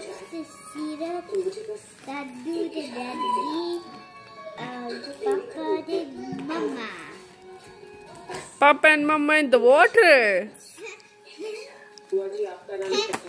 put the syrup, that do the daddy, uh, Papa the mama. Papa and Mama in the water.